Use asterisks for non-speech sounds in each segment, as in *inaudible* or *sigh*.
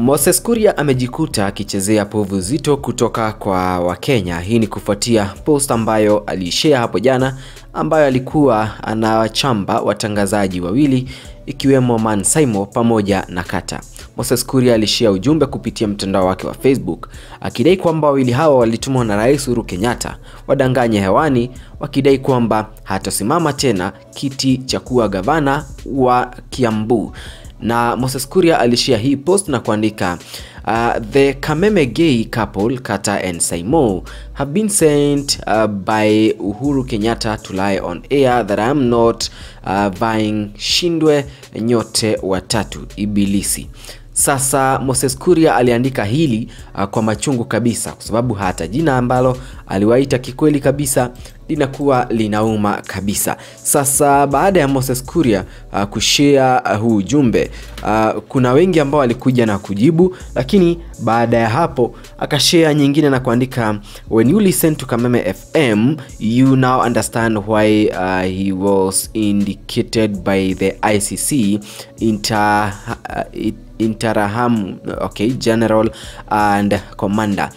Moses Kuria amejikuta akichezea povu zito kutoka kwa Wakenya. Hii ni kufuatia post ambayo alishare hapo jana, ambayo alikuwa anawachamba watangazaji wawili ikiwemo Man Saimo pamoja na Kata. Moses Kuria alishare ujumbe kupitia mtandao wake wa Facebook akidai kwamba wawili hawa walitumwa na Rais Uhuru Kenyatta wadanganye hewani, wakidai kwamba hatasimama tena kiti cha kuwa gavana wa Kiambu na Moses Kuria alishia hii post na kuandika uh, the Kameme gay couple Kata and Saimo have been sent uh, by Uhuru Kenyatta to lie on air that I am not uh, vying shindwe nyote watatu ibilisi. Sasa Moses Kuria aliandika hili uh, kwa machungu kabisa, kwa sababu hata jina ambalo aliwaita kikweli kabisa linakuwa linauma kabisa. Sasa baada ya Moses Kuria uh, kushare uh, huu ujumbe uh, kuna wengi ambao walikuja na kujibu, lakini baada ya hapo akashare nyingine na kuandika when you listen to Kameme FM you now understand why uh, he was indicated by the ICC inter, uh, Interaham okay, General and Commander.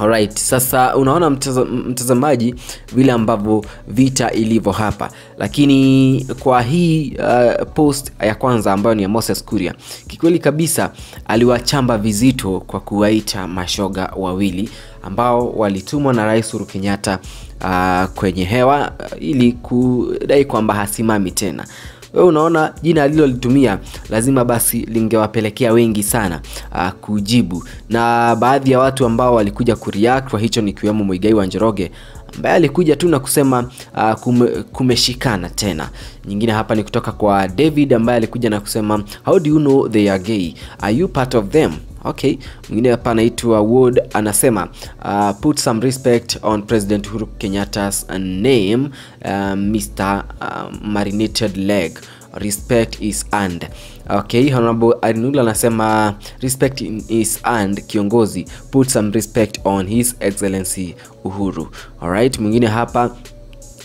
Alright, sasa unaona mtaza, mtazamaji vile ambavyo vita ilivyo hapa, lakini kwa hii uh, post ya kwanza ambayo ni ya Moses Kuria, kikweli kabisa aliwachamba vizito kwa kuwaita mashoga wawili ambao walitumwa na Rais Uhuru Kenyatta uh, kwenye hewa uh, ili kudai kwamba hasimami tena wewe unaona jina alilolitumia lazima basi lingewapelekea wengi sana uh, kujibu, na baadhi ya watu ambao walikuja kureact kwa hicho nikiwemo mwigai wa Njoroge ambaye alikuja tu na kusema uh, kume, kumeshikana tena. Nyingine hapa ni kutoka kwa David ambaye alikuja na kusema how do you know they are gay? Are you part of them? Okay, mwingine hapa anaitwa Wood anasema uh, put some respect on President huru Kenyatta's name uh, Mr. Uh, marinated leg respect is earned. Okay, Honorable Arinula anasema respect is earned, kiongozi put some respect on his excellency Uhuru. Alright, mwingine hapa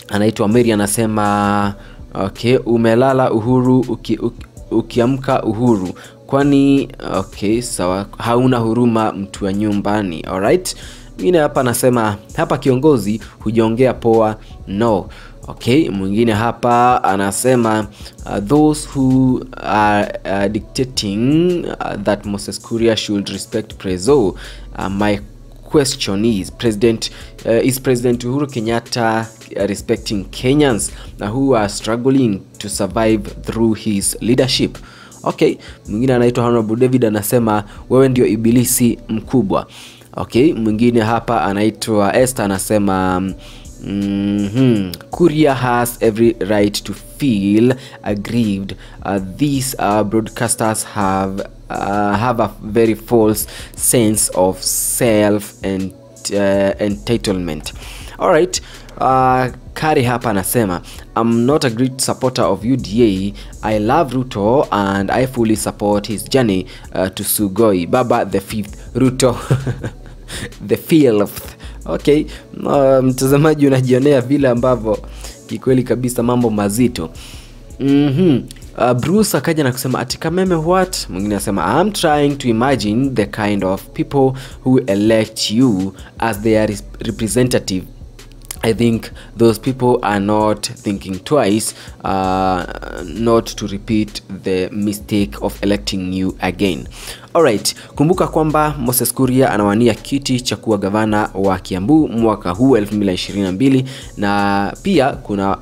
anaitwa Mary anasema okay, umelala Uhuru uki, uki, ukiamka Uhuru kwani okay, sawa, hauna huruma mtu wa nyumbani. Alright, mwingine hapa anasema hapa kiongozi hujaongea poa, no Okay, mwingine hapa anasema uh, those who are uh, dictating uh, that Moses Kuria should respect preso Uh, my question is President uh, is President Uhuru Kenyatta respecting Kenyans uh, who are struggling to survive through his leadership? Okay, mwingine anaitwa Honorable David anasema wewe ndio ibilisi mkubwa. Okay, mwingine hapa anaitwa Esther anasema Mm -hmm. Kuria has every right to feel aggrieved. Uh, these uh, broadcasters have uh, have a very false sense of self and uh, entitlement. All right. Uh, Kari hapa anasema I'm not a great supporter of UDA. I love Ruto and I fully support his journey uh, to Sugoi. Baba the fifth Ruto *laughs* the fifth Okay, uh, mtazamaji unajionea vile ambavyo kikweli kabisa mambo mazito. mm -hmm. Uh, Bruce akaja na kusema ati Kameme what? Mwingine anasema I'm trying to imagine the kind of people who elect you as their representative I think those people are not thinking twice uh, not to repeat the mistake of electing you again. Alright, kumbuka kwamba Moses Kuria anawania kiti cha kuwa gavana wa Kiambu mwaka huu 2022 na pia kuna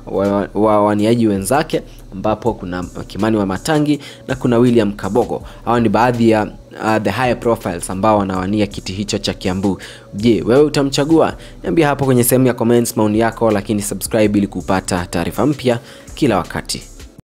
wawaniaji wa wenzake ambapo kuna Kimani wa Matangi na kuna William Kabogo. Hawa ni baadhi ya uh, the high profiles ambao wanawania kiti hicho cha Kiambu. Je, wewe utamchagua? Niambia hapo kwenye sehemu ya comments maoni yako, lakini subscribe ili kupata taarifa mpya kila wakati.